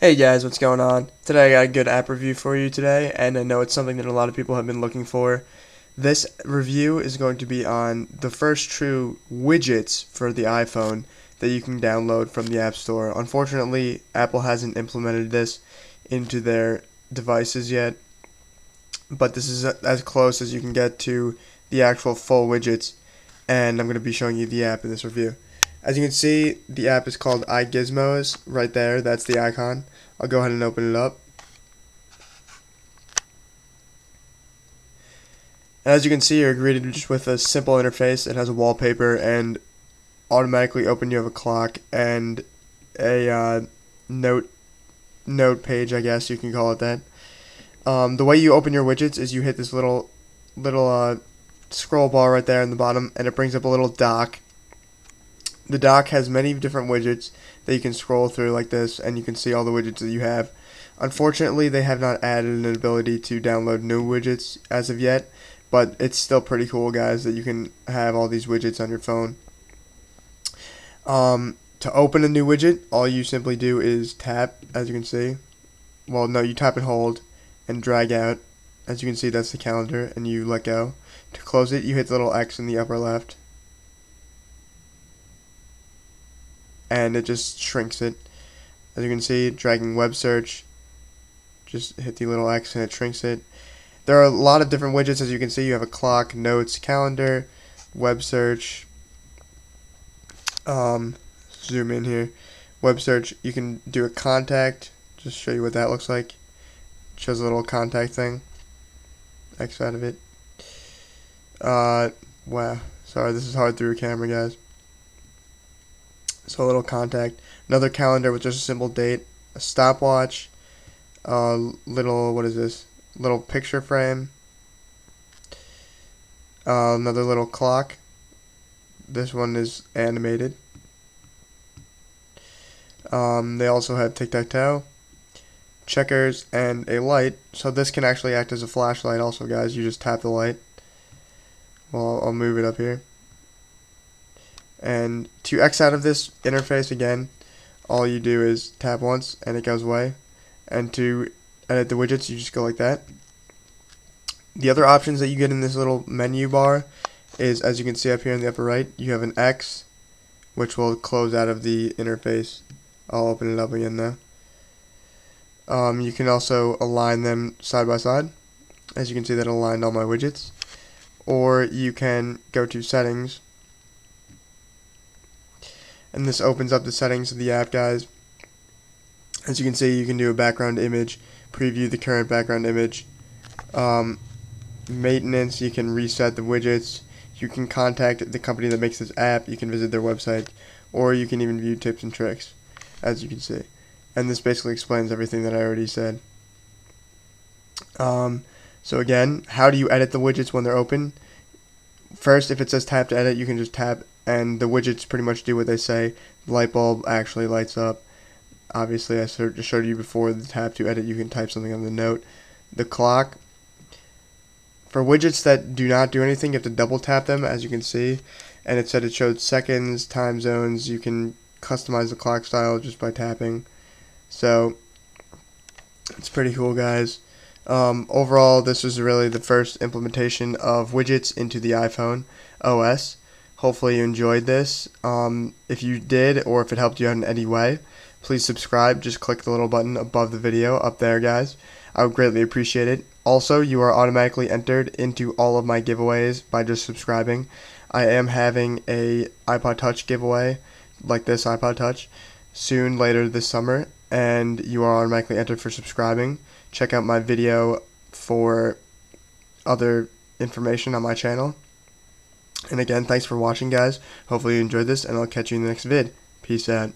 Hey guys, what's going on? Today I got a good app review for you today, and I know it's something that a lot of people have been looking for. This review is going to be on the first true widgets for the iPhone that you can download from the App Store. Unfortunately, Apple hasn't implemented this into their devices yet, but this is as close as you can get to the actual full widgets, and I'm going to be showing you the app in this review. As you can see, the app is called iGizmoz right there. That's the icon. I'll go ahead and open it up. As you can see, you're greeted just with a simple interface. It has a wallpaper and automatically open. You have a clock and a uh, note note page, I guess you can call it that. Um, the way you open your widgets is you hit this little little uh, scroll bar right there in the bottom, and it brings up a little dock the dock has many different widgets that you can scroll through like this and you can see all the widgets that you have. Unfortunately, they have not added an ability to download new widgets as of yet, but it's still pretty cool, guys, that you can have all these widgets on your phone. Um, to open a new widget, all you simply do is tap, as you can see. Well, no, you tap and hold and drag out. As you can see, that's the calendar, and you let go. To close it, you hit the little X in the upper left and it just shrinks it. As you can see, dragging web search, just hit the little X and it shrinks it. There are a lot of different widgets as you can see. You have a clock, notes, calendar, web search. Um, zoom in here. Web search, you can do a contact, just show you what that looks like. It shows a little contact thing. X out of it. Uh, wow. Sorry, this is hard through a camera, guys. So a little contact. Another calendar with just a simple date. A stopwatch. A little, what is this? Little picture frame. Uh, another little clock. This one is animated. Um, they also have tic-tac-toe, checkers, and a light. So this can actually act as a flashlight also, guys. You just tap the light. Well, I'll move it up here. And to X out of this interface again, all you do is tap once and it goes away. And to edit the widgets, you just go like that. The other options that you get in this little menu bar is, as you can see up here in the upper right, you have an X, which will close out of the interface. I'll open it up again now. Um, you can also align them side by side. As you can see, that aligned all my widgets. Or you can go to settings and this opens up the settings of the app guys. As you can see you can do a background image preview the current background image. Um, maintenance you can reset the widgets. You can contact the company that makes this app. You can visit their website. Or you can even view tips and tricks as you can see. And this basically explains everything that I already said. Um, so again how do you edit the widgets when they're open first if it says tap to edit you can just tap and the widgets pretty much do what they say. The light bulb actually lights up. Obviously, I just showed you before the tap to edit, you can type something on the note. The clock. For widgets that do not do anything, you have to double tap them, as you can see. And it said it showed seconds, time zones. You can customize the clock style just by tapping. So, it's pretty cool, guys. Um, overall, this was really the first implementation of widgets into the iPhone OS. Hopefully you enjoyed this. Um, if you did, or if it helped you out in any way, please subscribe. Just click the little button above the video up there, guys. I would greatly appreciate it. Also, you are automatically entered into all of my giveaways by just subscribing. I am having a iPod Touch giveaway, like this iPod Touch, soon later this summer, and you are automatically entered for subscribing. Check out my video for other information on my channel. And again, thanks for watching, guys. Hopefully you enjoyed this, and I'll catch you in the next vid. Peace out.